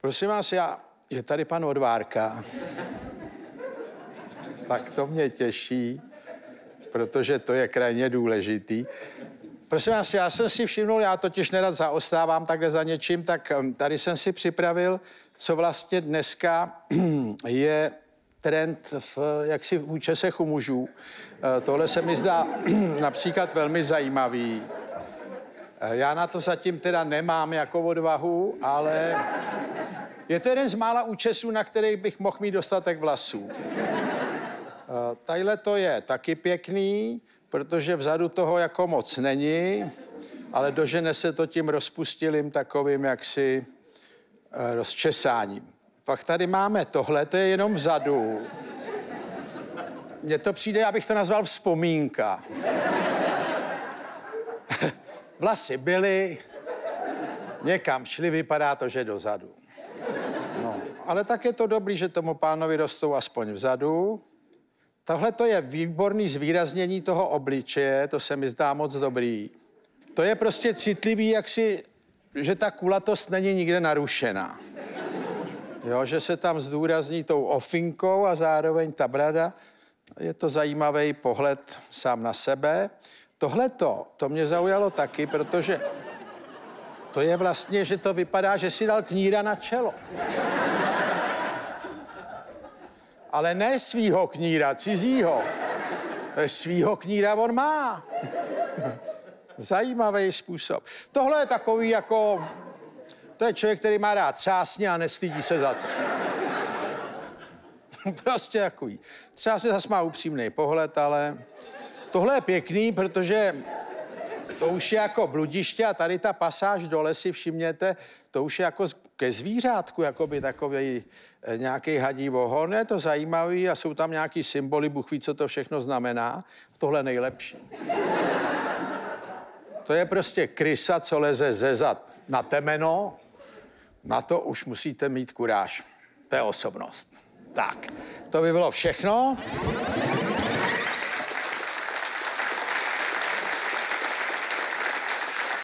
Prosím vás, já, je tady pan Odvárka. tak to mě těší, protože to je krajně důležitý. Prosím vás, já jsem si všimnul, já totiž nerad zaostávám takhle za něčím, tak um, tady jsem si připravil, co vlastně dneska je trend v, jaksi v účesech u mužů. Eh, tohle se mi zdá například velmi zajímavý. Eh, já na to zatím teda nemám jako odvahu, ale je to jeden z mála účesů, na kterých bych mohl mít dostatek vlasů. Eh, tadyhle to je taky pěkný, protože vzadu toho jako moc není, ale dožene se to tím rozpustilým takovým jaksi rozčesáním. Pak tady máme tohle, to je jenom vzadu. Mně to přijde, abych to nazval vzpomínka. Vlasy byly, někam šli, vypadá to, že dozadu. No, ale tak je to dobrý, že tomu pánovi rostou aspoň vzadu. Tohle to je výborný zvýraznění toho obličeje, to se mi zdá moc dobrý. To je prostě citlivý, jak si, že ta kulatost není nikde narušená. Jo, že se tam zdůrazní tou ofinkou a zároveň ta brada. Je to zajímavý pohled sám na sebe. Tohle to mě zaujalo taky, protože to je vlastně, že to vypadá, že si dal kníra na čelo. Ale ne svýho kníra, cizího. Svýho kníra on má. Zajímavý způsob. Tohle je takový jako to je člověk, který má rád třásně a nestydí se za to. prostě takový. Třeba se zase má upřímný pohled, ale tohle je pěkný, protože to už je jako bludiště a tady ta pasáž dole si všimněte, to už je jako ke zvířátku, jako by takový eh, nějaký hadí vohon. Je to zajímavý a jsou tam nějaký symboly, Bůh ví, co to všechno znamená. Tohle nejlepší. To je prostě krysa, co leze ze zad na temeno na to už musíte mít kuráž. To je osobnost. Tak, to by bylo všechno.